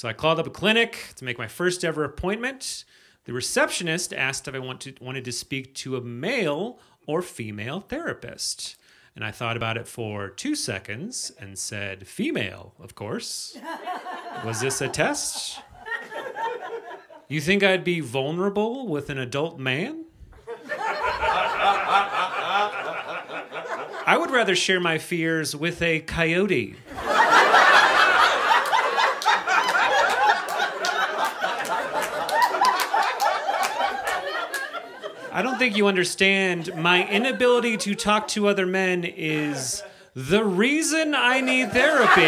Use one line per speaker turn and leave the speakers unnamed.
So I called up a clinic to make my first ever appointment. The receptionist asked if I want to, wanted to speak to a male or female therapist. And I thought about it for two seconds and said, female, of course. Was this a test? You think I'd be vulnerable with an adult man? I would rather share my fears with a coyote. I don't think you understand. My inability to talk to other men is the reason I need therapy.